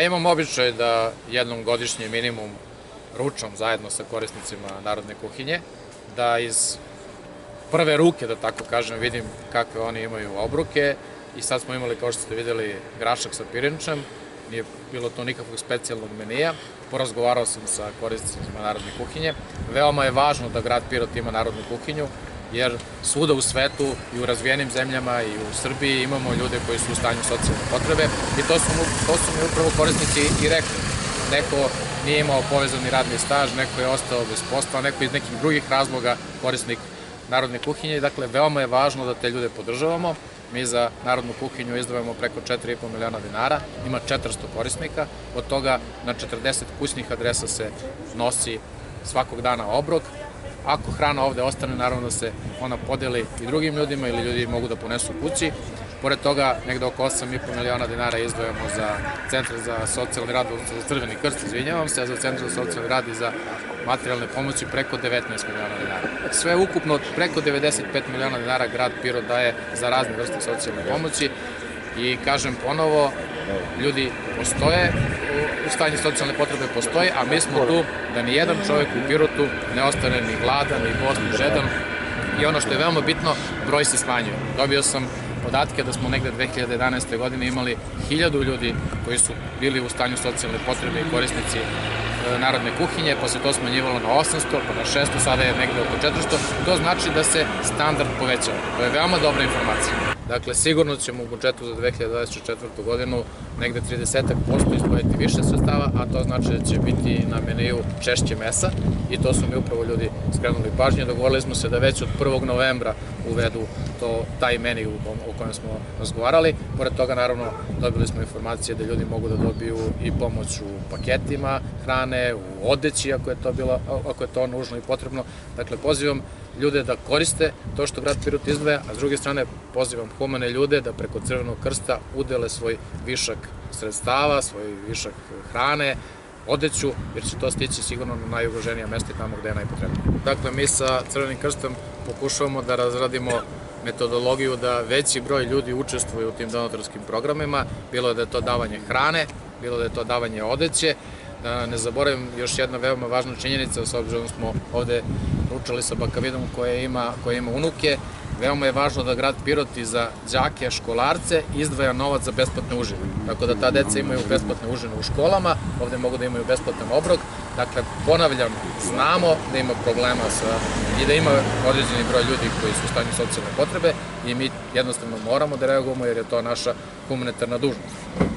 Imam običaj da jednom godišnje minimum ručam zajedno sa korisnicima Narodne kuhinje, da iz prve ruke, da tako kažem, vidim kakve oni imaju obruke. I sad smo imali, kao što ste videli, grašak sa pirinčem, nije bilo to nikakvog specijalnog menija, porazgovarao sam sa korisnicima Narodne kuhinje. Veoma je važno da grad Pirot ima Narodnu kuhinju, jer svuda u svetu i u razvijenim zemljama i u Srbiji imamo ljude koji su u stanju socijalne potrebe i to su, to su mi upravo korisnici i rekli. Neko nije imao povezani radni staž, neko je ostao bez posla, neko iz nekih drugih razloga korisnik narodne kuhinje dakle veoma je važno da te ljude podržavamo. Mi za narodnu kuhinju izdvajamo preko 4,5 miliona dinara, ima 400 korisnika, od toga na 40 kućnih adresa se nosi svakog dana obrok, Ako hrana ovde ostane, naravno da se ona podeli i drugim ljudima ili ljudi mogu da ponesu kući. Pored toga, negde oko 8,5 miliona dinara izdvojamo za Centar za socijalni rad, za Crveni krst, izvinjavam se, a za Centar za socijalni rad i za materijalne pomoći preko 19 miliona dinara. Sve ukupno preko 95 miliona dinara grad Piro daje za razne vrste socijalne pomoći i kažem ponovo, ljudi postoje, u stanju socijalne potrebe postoje, a mi smo tu da ni jedan čovjek u Pirotu ne ostane ni gladan, ni bost, ni žedan i ono što je veoma bitno, broj se smanjuje. Dobio sam podatke da smo negde 2011. godine imali hiljadu ljudi koji su bili u stanju socijalne potrebe i korisnici e, narodne kuhinje, posle to smanjivalo na 800, pa na 600, sada je negde oko 400. To znači da se standard povećava. To je veoma dobra informacija. Dakle, sigurno ćemo u budžetu za 2024. godinu negde 30% izdvojiti više sredstava, a to znači da će biti na meniju češće mesa i to su mi upravo ljudi skrenuli pažnje. Dogovorili smo se da već od 1. novembra uvedu to, taj meni o kojem smo razgovarali. Pored toga, naravno, dobili smo informacije da ljudi mogu da dobiju i pomoć u paketima hrane, u odeći ako je to, bilo, ako je to nužno i potrebno. Dakle, pozivam ljude da koriste to što grad Pirot izdvaja, a s druge strane pozivam humane ljude da preko Crvenog krsta udele svoj višak sredstava, svoj višak hrane, odeću, jer će to stići sigurno na najugroženija mesta i tamo gde je najpotrebnije. Dakle, mi sa Crvenim krstom pokušavamo da razradimo metodologiju da veći broj ljudi učestvuje u tim donatorskim programima, bilo da je to davanje hrane, bilo da je to davanje odeće, ne zaboravim još jedna veoma važna činjenica, s obzirom da smo ovde ručali sa Bakavidom koje ima, koje ima unuke, veoma je važno da grad Pirot i za đake, školarce izdvaja novac za besplatne užine. Tako da ta deca imaju besplatne užine u školama, ovde mogu da imaju besplatan obrok. Dakle, ponavljam, znamo da ima problema sa, i da ima određeni broj ljudi koji su u stanju socijalne potrebe i mi jednostavno moramo da reagujemo jer je to naša humanitarna dužnost.